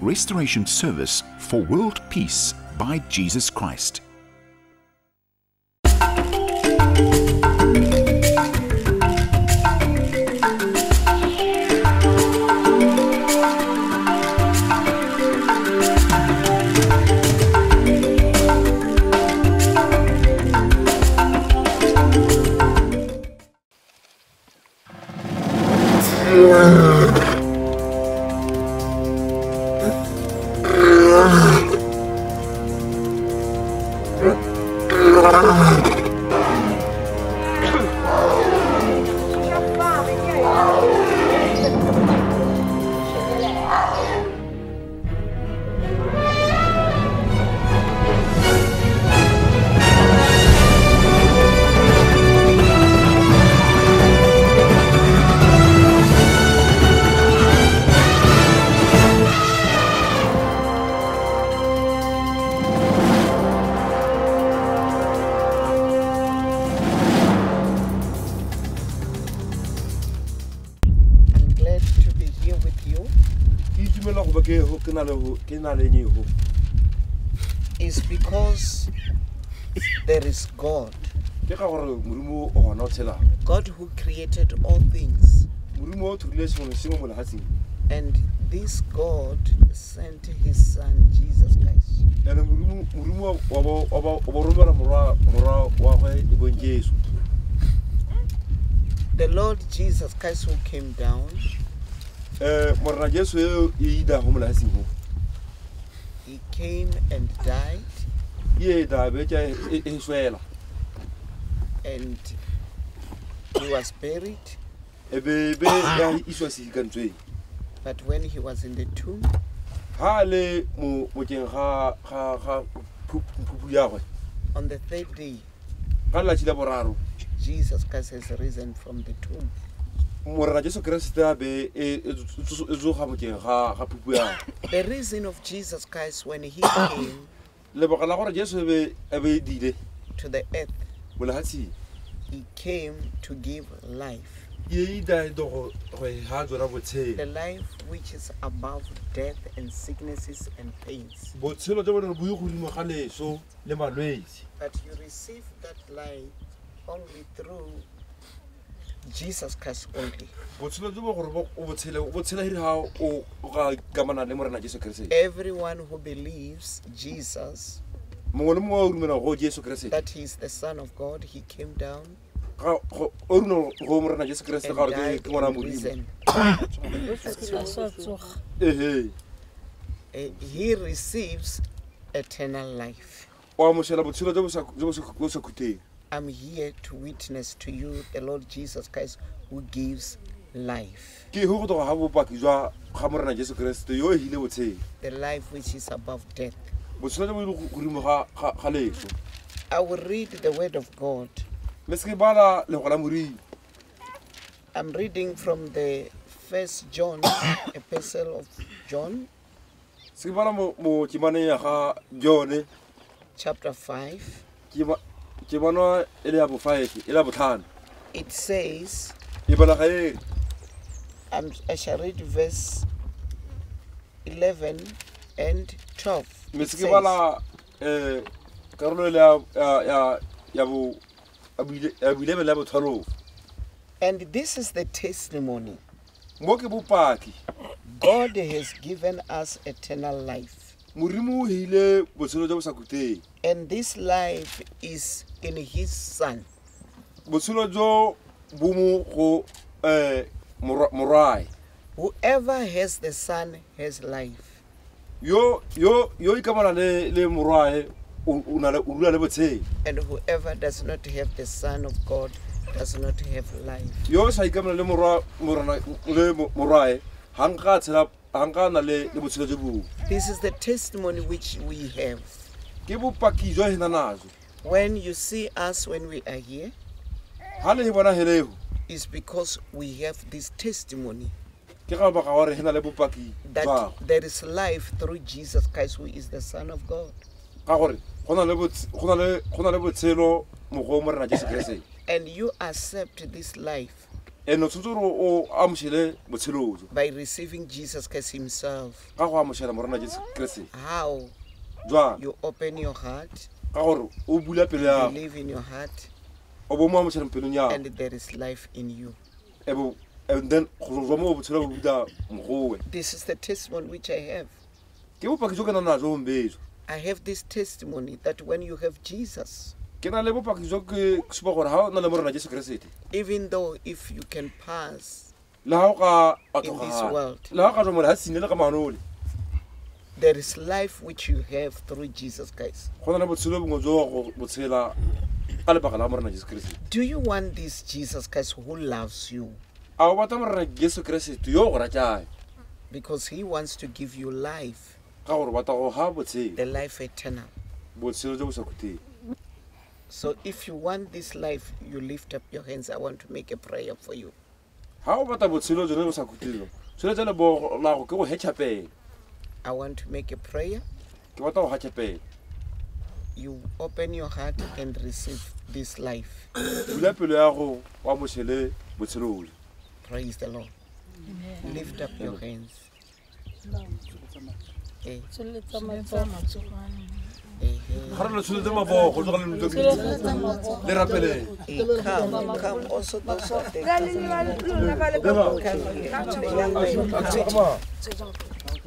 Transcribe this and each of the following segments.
Restoration Service for World Peace by Jesus Christ. Ke itumela go ba ke na le ho- ke na le nyego is because there is God, ke ga gore modimo o gona o tshelang God who created all things. modimo o thorile sengwe le sengwe mo lefatsheng. And this God sent his son Jesus Christ. The Lord Jesus Christ who came down, um jesu e idago mo lefatsheng mo he came and died? E da betša e swela. And he was buried. be be ya iswa sehikantsweng But when he was in the tomb, ga le mo- mokeng ga ga ga phu- phuphu on the third day, ga lelatši la boraro. Jesus Christ has risen from the tomb. The reason of Jesus Christ when he came lebaka la gore jesu be be dile to the earth, he came to give life. ye idaedo go ga tsona The life which is above death and sicknesses and pains. botshelo jo bone bo ye godimo ga leso le malwetse. But you receive that life only through Jesus Christ only. botshelo jo bo gore bo- o botshele o botshelagedi o o ga kamana le morena jesu keresete Everyone who believes Jesus, mongwe le mongwe o dumela go jesu keresete that he is the Son of God, he came down Ga- o dumela go morena jesu keresete and ga gore ke died ke ngwana modimo. ehe He receives eternal life. o amošela botshelo jo bo sa- jo I'm here to witness to you the Lord Jesus Christ who gives life. The life which is above death. I will read the word of God. I'm reading from the first John, epistle of John. Chapter 5. Ke bona e le ya bo five e le botlhano It says, e bala ga ere I'm, I shall read verse 11 and 12. mme It se ke bala eh, karolo ele ya- ya- ya- ya bo ya ya boilebele ya and this is the testimony mo ke bopaki God has given us eternal life. modimo o hile botshelo jo bo sa khutheng And this life is in his Son. botshelo jo bo mo go um Whoever has the Son has life. yo yo yo ikamana le le morwae o o na le o dula le botshelo And whoever does not have the Son of God does not have life. yo sa ikamana le morana le mo- morwae ga nka tshela ga nka na le le botshelo jo This is the testimony which we have. Ke bopaki jwa hena najo When you see us when we are here, ga le bona helego is because we have this testimony. Ke ga baka gore he na le bopaki that there is life through Jesus Christ, who is the Son of God. ka gore go na le bots- go na le- go na le botshelo mo go morena jesu keresete And you accept this life and o tshwanetse gore o amošele botshelo jo? by receiving Jesus Christ Himself. ka go amošela morena jesu kreste. How jwang? You open your heart, ka gore o bula pelo yago believe in your heart, o bo mo amošeleng pelong yago and there is life in you. ebo and then go jwa mo botshelo bo buta mogowe This is the testimony which I have. ke bopaki jo ke nana jo bombejo I have this testimony that when you have Jesus, ke na le bopaki jo ke supa gore ga o na le morena jesu kreste even though if you can pass le ga o ka in this world, there is life which you have through Jesus Christ. go na le botshelo bongwe jo go botshela ka lebaka la morena jesu kreste Do you want this Jesus Christ who loves you? a o bata morena jesu kreste yo o go ratjayo Because he wants to give you life, ka gore bata go ga botshelo the life eternal. botshelo jo bo sa khuteng So if you want this life, you lift up your hands. I want to make a prayer for you. I want to make a prayer. ke bata go gatšhapela You open your heart and receive this life. bula pelo ya go o amošele botshelo jo Praise the Lord. Lift up your hands. Tsholetsa matsogo ga re le tsholetse mabogo tloga le lutlo le rapeleng eh, Come, come. Also those who are there. Come here. The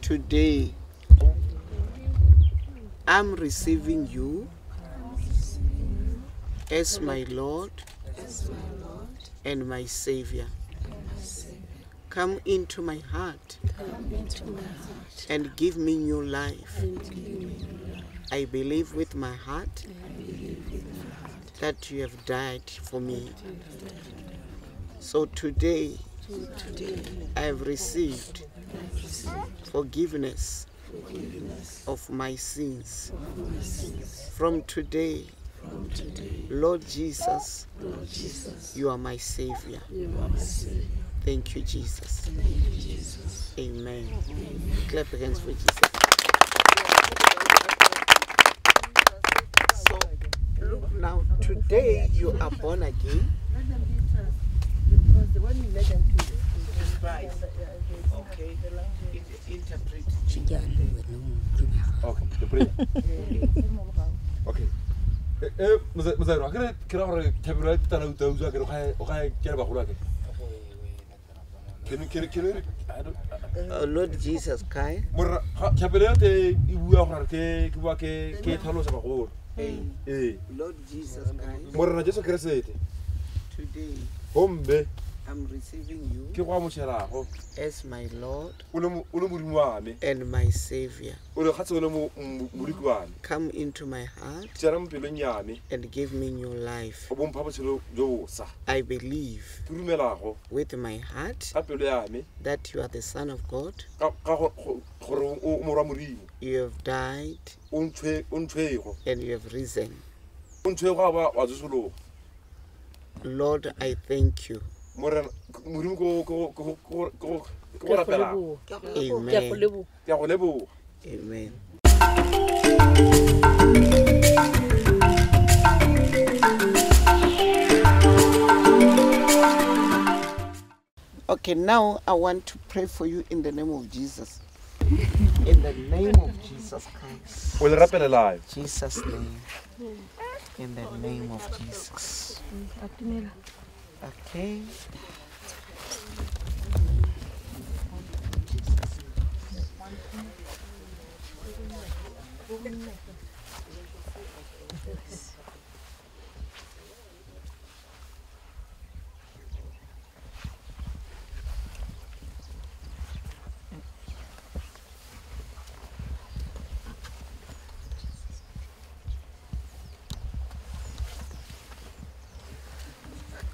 today I'm receiving you as my Lord and my Savior. Come into my heart and give me new life. I believe with my heart that you have died for me. So today I have received forgiveness of my sins. From today, Lord Jesus, you are my Savior. Thank you, Jesus. Amen. Clap hands for Jesus. So, look now, today you are born again. Right. Okay. In- Interpret. okay the prayer okay eh mozairo a kere ke ra gore thabelo ya pitana utauzu a kere o ga kere bagolo a kere Can- can- can you re- I don't- Uh, Lord Jesus Christ, morena ga- tšhapelo ya te e bua gore ke ke bua ke ke tlhalosa bagolo hey, ee Lord Jesus Christ, morena jesu keresete today gomme I'm receiving you ke go amošelago as my Lord o le mo- modimo wa me and my Savior. o le gatse o le mo- mo- modiki wa me Come into my heart tsena mo pelong ya me and give me new life. o bompha botshelo jo bosa I believe ke with my heart ka pelo ya me that you are the Son of God. ka ka go- go- gore o o morwa modimo You have died o ntshwego and you have risen. o ntshwego wa tsosologa Lord, I thank you. Morena modimo ko- ke go a go leboga go Amen. leboga ke a go Amen. Okay, now I want to pray for you in the name of Jesus. In the name of Jesus Christ. o le rapelelayo Jesus' name. In the name of Jesus. Okay.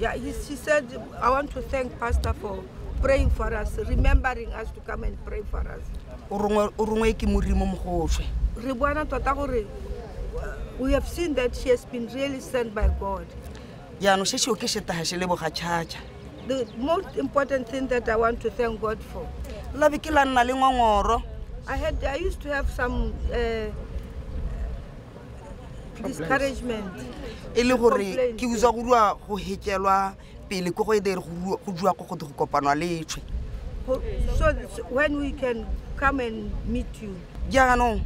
Yeah, he, she said, I want to thank Pastor for praying for us, remembering us to come and pray for us. o rongwe- o rongwe ke morimo mogošwe Re bona tota uh, We have seen that she has been really sent by God. jaanong se seo ke setaga se leboga tšhatša The most important thing that I want to thank God for, labe ke la nna le ngwangoro I had, I used to have some uh. E le gore ke usa go rua go hekelwa pele ko go e dire go jua ko go go kopanwa le tshwe So so when we can come and meet you, jaanong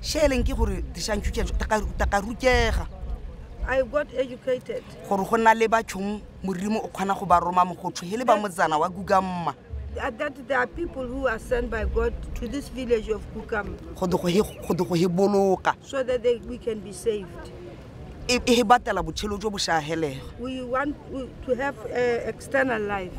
se e ke gore dišantšutša ta ka rukega I got educated. gore go nna le batšhong morimo o kgona go ba roma mogotho he le ba motsana wa kukamma Uh, That there are people who are sent by God to this village of Kukam go di go he- go di go he boloka so that they, we can be saved. e e he batela botshelo jo bo šagelega We want we- to have uh, external life.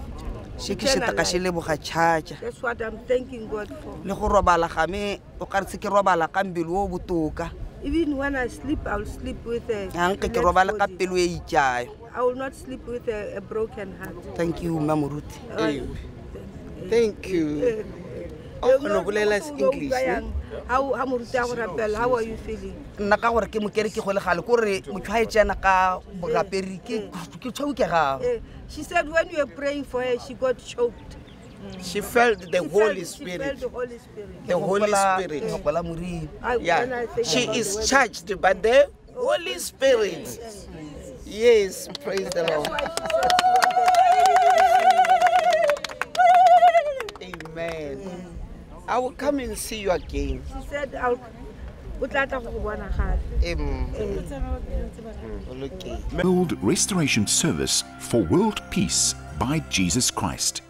se ke eternal setaka se life. leboga tšhatša That's what I'm thanking God for. le go robala game o ka re se ke robala ka mbele o botoka Even when I sleep, I'll sleep with a. ga nke ke relaxed robale ka body. pelo e itšayo I will not sleep with a, a broken heart. thank you mma moruti Hey, thank you. O kgone go bolela english? How how moruti a go rapela, how are you feeling? nna ka gore ke mokere ke go le gale kore motho ga e tsena ka boraperi ke ke tshwaukegao Eh, She said when you were praying for her, she got choked. she felt the She holy felt- She felt spirit the Holy Spirit. the holy spirit. gopola morimo I, when I yeah she is charged by the holy spirit. Yes praise the lord amen i will come and see you again She said, I'll. o tla tla go go bona gape. Em, mm, okay. World Restoration Service for World Peace by Jesus Christ.